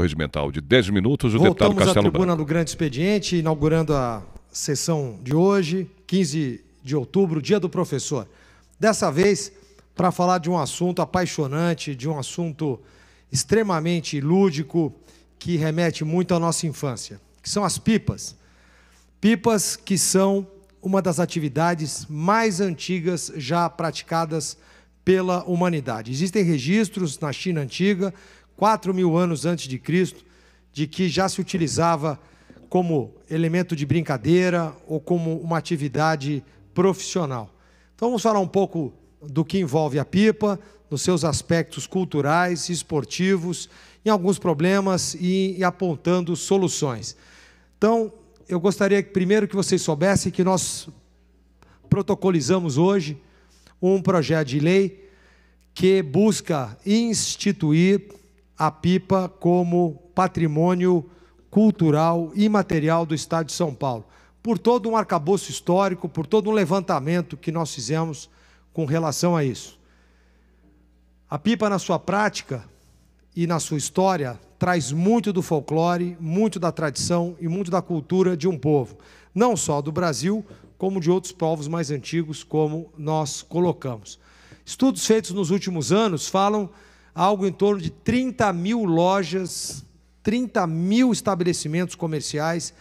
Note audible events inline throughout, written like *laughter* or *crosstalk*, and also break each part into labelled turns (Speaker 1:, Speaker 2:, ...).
Speaker 1: regimental de 10 minutos. O
Speaker 2: Voltamos
Speaker 1: deputado Castelo
Speaker 2: à tribuna
Speaker 1: Branco.
Speaker 2: do Grande Expediente, inaugurando a sessão de hoje, 15 de outubro, dia do professor. Dessa vez, para falar de um assunto apaixonante, de um assunto extremamente lúdico, que remete muito à nossa infância, que são as pipas. Pipas que são uma das atividades mais antigas já praticadas pela humanidade. Existem registros na China antiga, 4 mil anos antes de Cristo, de que já se utilizava como elemento de brincadeira ou como uma atividade profissional. Então vamos falar um pouco do que envolve a pipa, nos seus aspectos culturais, esportivos, em alguns problemas e, e apontando soluções. Então, eu gostaria que primeiro que vocês soubessem que nós protocolizamos hoje um projeto de lei que busca instituir a pipa como patrimônio cultural e material do Estado de São Paulo, por todo um arcabouço histórico, por todo um levantamento que nós fizemos com relação a isso. A pipa, na sua prática e na sua história, traz muito do folclore, muito da tradição e muito da cultura de um povo, não só do Brasil, como de outros povos mais antigos, como nós colocamos. Estudos feitos nos últimos anos falam algo em torno de 30 mil lojas, 30 mil estabelecimentos comerciais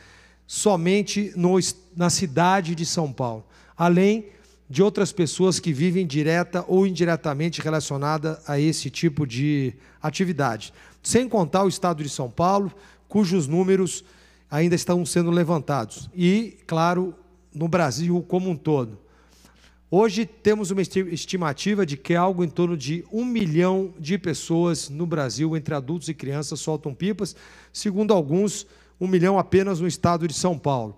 Speaker 2: somente no, na cidade de São Paulo, além de outras pessoas que vivem direta ou indiretamente relacionada a esse tipo de atividade. Sem contar o estado de São Paulo, cujos números ainda estão sendo levantados. E, claro, no Brasil como um todo. Hoje temos uma estimativa de que algo em torno de um milhão de pessoas no Brasil, entre adultos e crianças, soltam pipas, segundo alguns, um milhão apenas no estado de São Paulo.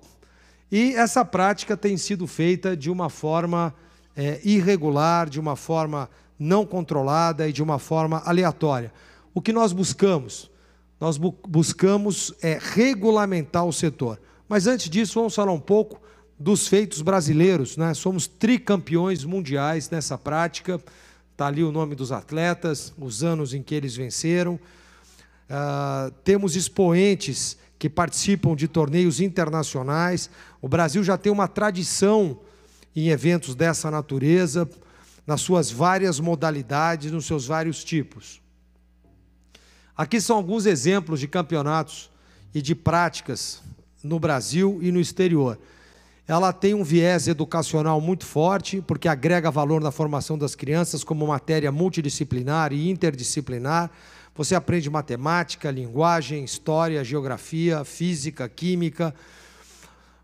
Speaker 2: E essa prática tem sido feita de uma forma é, irregular, de uma forma não controlada e de uma forma aleatória. O que nós buscamos? Nós bu buscamos é, regulamentar o setor. Mas antes disso, vamos falar um pouco dos feitos brasileiros. Né? Somos tricampeões mundiais nessa prática. Está ali o nome dos atletas, os anos em que eles venceram. Uh, temos expoentes que participam de torneios internacionais. O Brasil já tem uma tradição em eventos dessa natureza, nas suas várias modalidades, nos seus vários tipos. Aqui são alguns exemplos de campeonatos e de práticas no Brasil e no exterior. Ela tem um viés educacional muito forte, porque agrega valor na formação das crianças como matéria multidisciplinar e interdisciplinar. Você aprende matemática, linguagem, história, geografia, física, química.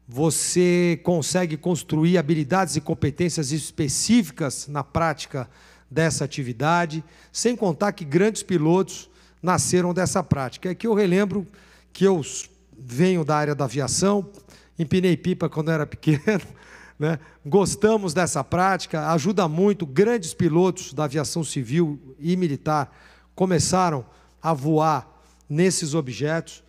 Speaker 2: Você consegue construir habilidades e competências específicas na prática dessa atividade, sem contar que grandes pilotos nasceram dessa prática. É que eu relembro que eu venho da área da aviação, empinei pipa quando era pequeno, *laughs* né? gostamos dessa prática, ajuda muito. Grandes pilotos da aviação civil e militar começaram a voar nesses objetos,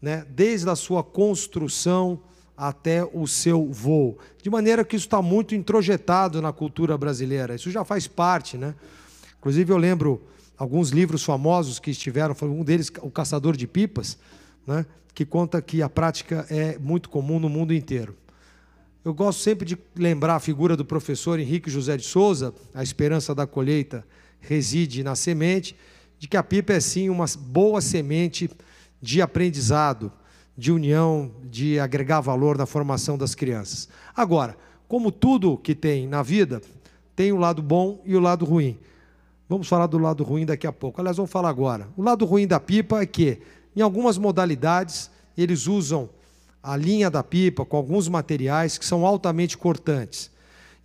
Speaker 2: né? desde a sua construção até o seu voo. De maneira que isso está muito introjetado na cultura brasileira, isso já faz parte. Né? Inclusive, eu lembro alguns livros famosos que estiveram, um deles, O Caçador de Pipas, né? que conta que a prática é muito comum no mundo inteiro. Eu gosto sempre de lembrar a figura do professor Henrique José de Souza, a esperança da colheita reside na semente, de que a pipa é sim uma boa semente de aprendizado, de união, de agregar valor na formação das crianças. Agora, como tudo que tem na vida, tem o lado bom e o lado ruim. Vamos falar do lado ruim daqui a pouco. Aliás, vamos falar agora. O lado ruim da pipa é que em algumas modalidades, eles usam a linha da pipa com alguns materiais que são altamente cortantes.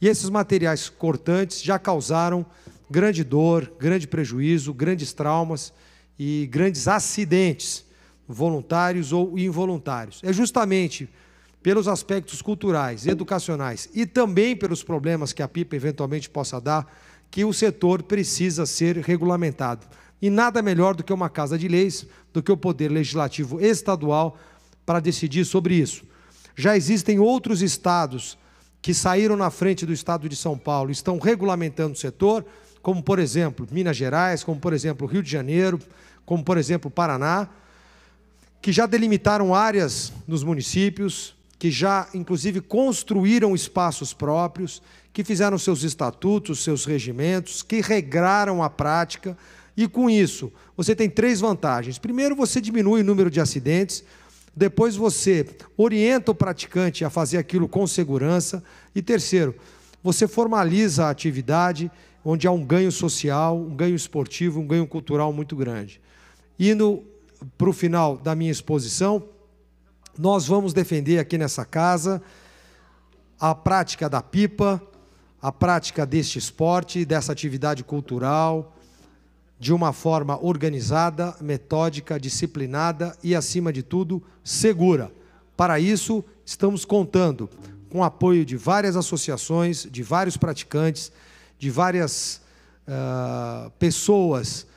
Speaker 2: E esses materiais cortantes já causaram grande dor, grande prejuízo, grandes traumas e grandes acidentes, voluntários ou involuntários. É justamente pelos aspectos culturais, educacionais e também pelos problemas que a pipa eventualmente possa dar que o setor precisa ser regulamentado. E nada melhor do que uma casa de leis, do que o poder legislativo estadual para decidir sobre isso. Já existem outros estados que saíram na frente do estado de São Paulo, estão regulamentando o setor, como por exemplo Minas Gerais, como por exemplo Rio de Janeiro, como por exemplo Paraná. que já delimitaram áreas nos municípios, que já, inclusive, construíram espaços próprios, que fizeram seus estatutos, seus regimentos, que regraram a prática. E com isso, você tem três vantagens. Primeiro, você diminui o número de acidentes. Depois, você orienta o praticante a fazer aquilo com segurança. E terceiro, você formaliza a atividade onde há um ganho social, um ganho esportivo, um ganho cultural muito grande. Indo para o final da minha exposição, nós vamos defender aqui nessa casa a prática da pipa, a prática deste esporte, dessa atividade cultural, de uma forma organizada, metódica, disciplinada e, acima de tudo, segura. Para isso, estamos contando com o apoio de várias associações, de vários praticantes, de várias uh, pessoas,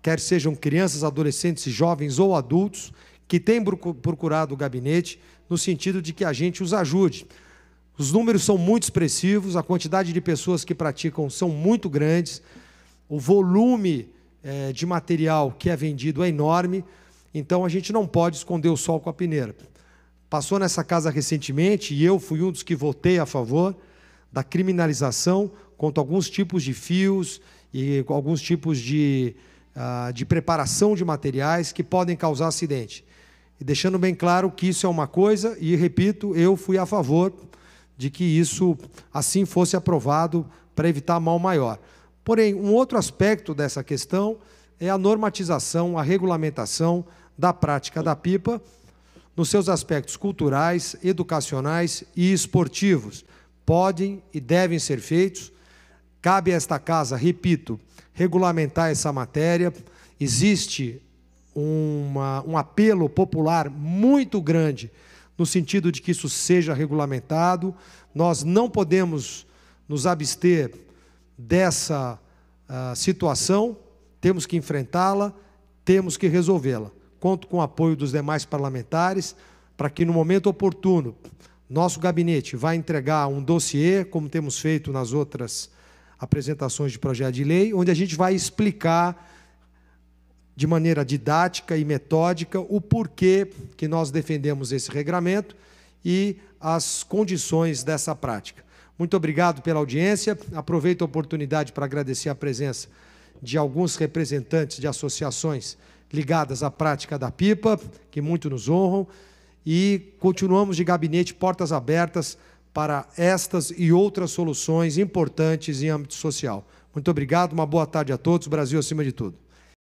Speaker 2: quer sejam crianças, adolescentes, jovens ou adultos, que têm procurado o gabinete no sentido de que a gente os ajude. Os números são muito expressivos, a quantidade de pessoas que praticam são muito grandes, o volume eh, de material que é vendido é enorme, então a gente não pode esconder o sol com a peneira. Passou nessa casa recentemente e eu fui um dos que votei a favor da criminalização contra alguns tipos de fios e alguns tipos de, uh, de preparação de materiais que podem causar acidente. E deixando bem claro que isso é uma coisa, e repito, eu fui a favor de que isso assim fosse aprovado para evitar mal maior. Porém, um outro aspecto dessa questão é a normatização, a regulamentação da prática da pipa nos seus aspectos culturais, educacionais e esportivos. Podem e devem ser feitos Cabe a esta casa, repito, regulamentar essa matéria. Existe uma, um apelo popular muito grande no sentido de que isso seja regulamentado. Nós não podemos nos abster dessa uh, situação, temos que enfrentá-la, temos que resolvê-la. Conto com o apoio dos demais parlamentares para que, no momento oportuno, nosso gabinete vai entregar um dossiê, como temos feito nas outras apresentações de projeto de lei, onde a gente vai explicar de maneira didática e metódica o porquê que nós defendemos esse regramento e as condições dessa prática. Muito obrigado pela audiência. Aproveito a oportunidade para agradecer a presença de alguns representantes de associações ligadas à prática da pipa, que muito nos honram, e continuamos de gabinete portas abertas para estas e outras soluções importantes em âmbito social. Muito obrigado, uma boa tarde a todos, Brasil acima de tudo.